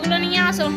dulu nih nyasul